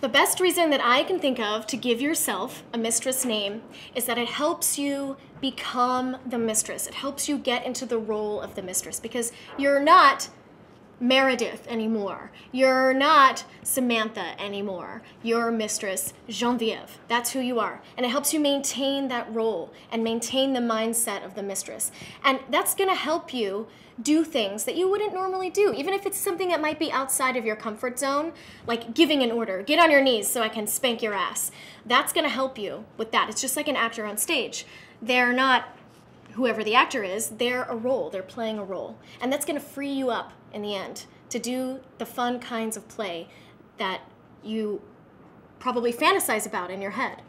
The best reason that I can think of to give yourself a mistress name is that it helps you become the mistress. It helps you get into the role of the mistress because you're not Meredith anymore. You're not Samantha anymore. You're Mistress Genevieve. That's who you are. And it helps you maintain that role and maintain the mindset of the mistress. And that's going to help you do things that you wouldn't normally do, even if it's something that might be outside of your comfort zone, like giving an order. Get on your knees so I can spank your ass. That's going to help you with that. It's just like an actor on stage. They're not whoever the actor is, they're a role, they're playing a role. And that's going to free you up in the end to do the fun kinds of play that you probably fantasize about in your head.